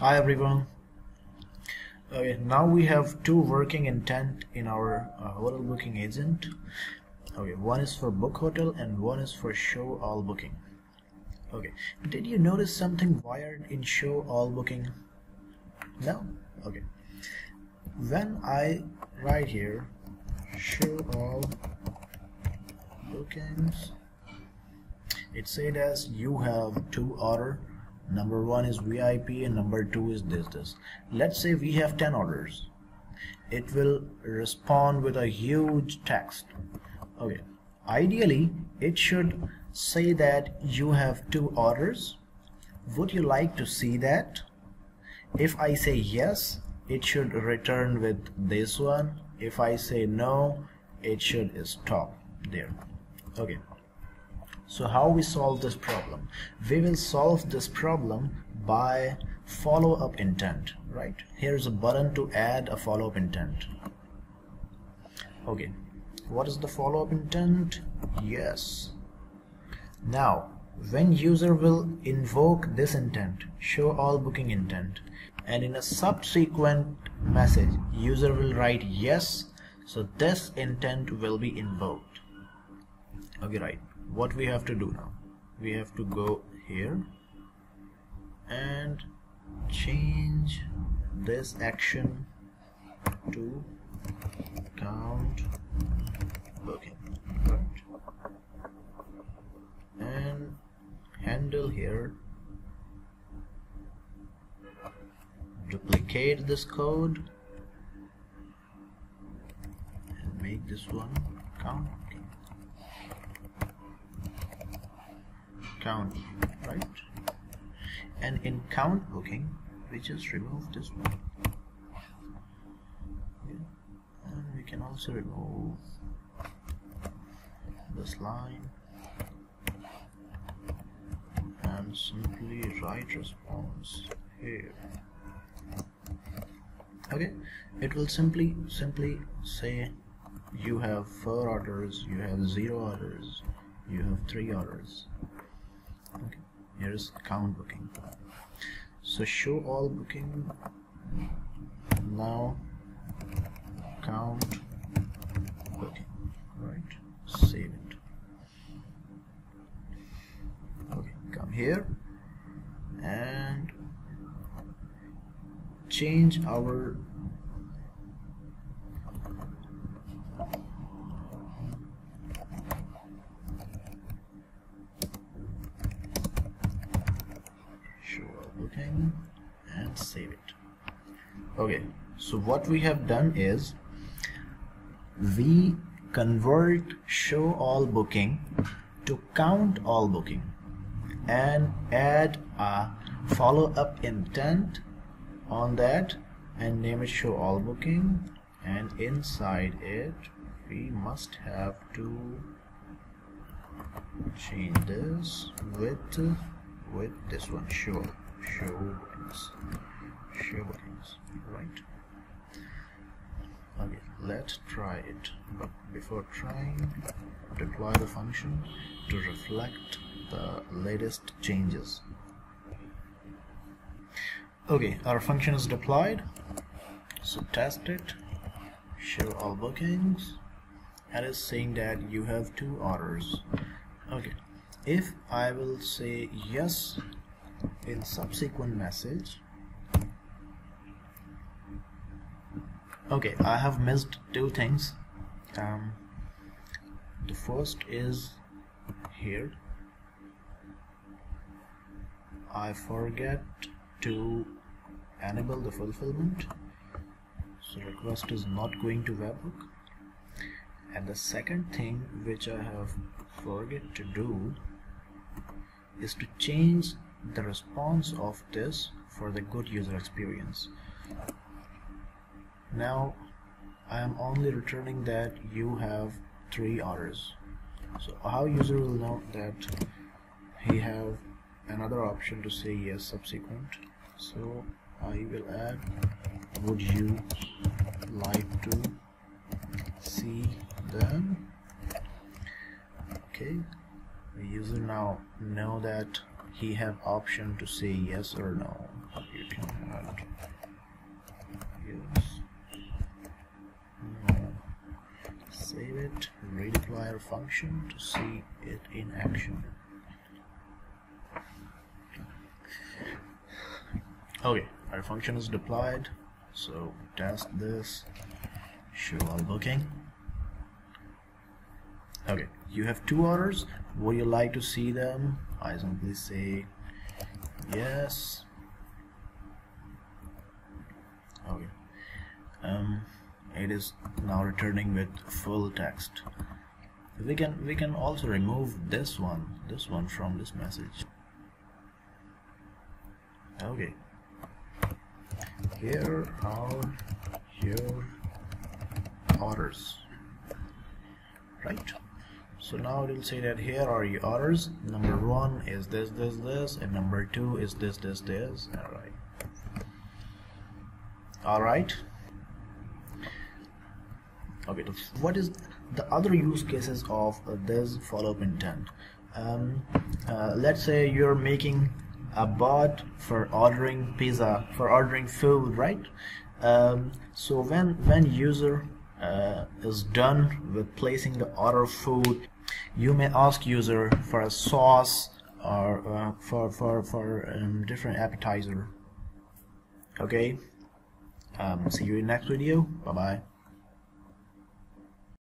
Hi everyone. Okay, now we have two working intent in our uh, hotel booking agent. Okay, one is for book hotel and one is for show all booking. Okay, did you notice something wired in show all booking? No? Okay. When I write here show all bookings, it said as you have two order number one is VIP and number two is this this. Let's say we have 10 orders. It will respond with a huge text. Okay. Ideally it should say that you have two orders. Would you like to see that? If I say yes it should return with this one. If I say no it should stop there. Okay so how we solve this problem? We will solve this problem by follow-up intent right? Here's a button to add a follow-up intent. Okay. What is the follow-up intent? Yes. Now when user will invoke this intent show all booking intent and in a subsequent message user will write yes so this intent will be invoked. Okay right what we have to do now. We have to go here and change this action to count. Booking right and handle here. Duplicate this code. And make this one count count right? And in count booking we just remove this one. And we can also remove this line and simply write response here. Okay. It will simply simply say you have four orders you have zero orders you have three orders okay here is count booking. So show all booking. Now count booking. Right save it. Okay come here and change our and save it. Okay so what we have done is we convert show all booking to count all booking and add a follow-up intent on that and name it show all booking and inside it we must have to change this with with this one show show bookings right? Okay let's try it. But before trying deploy the function to reflect the latest changes. Okay our function is deployed. So test it. Show all bookings. And it's saying that you have two orders. Okay if I will say yes in subsequent message. Okay I have missed two things. Um, the first is here. I forget to enable the fulfillment. So request is not going to webhook. And the second thing which I have forget to do is to change the response of this for the good user experience. Now I am only returning that you have three orders. So how user will know that he have another option to say yes subsequent? So I will add would you like to see them? Okay the user now know that he have option to say yes or no Yes. Uh, save it. Redeploy our function to see it in action. Okay, our function is deployed. So test this. Show all booking. Okay, you have two orders. Would you like to see them? I simply say yes. Okay. Um, it is now returning with full text. We can we can also remove this one, this one from this message. Okay. Here are your orders. Right? So now it will say that here are your orders. Number one is this, this, this, and number two is this, this, this. Alright. Alright. Okay, what is the other use cases of uh, this follow-up intent? Um, uh, let's say you're making a bot for ordering pizza, for ordering food, right? Um, so when when user uh, is done with placing the order food, you may ask user for a sauce or uh, for for for um, different appetizer. Okay. Um, see you in next video. Bye bye.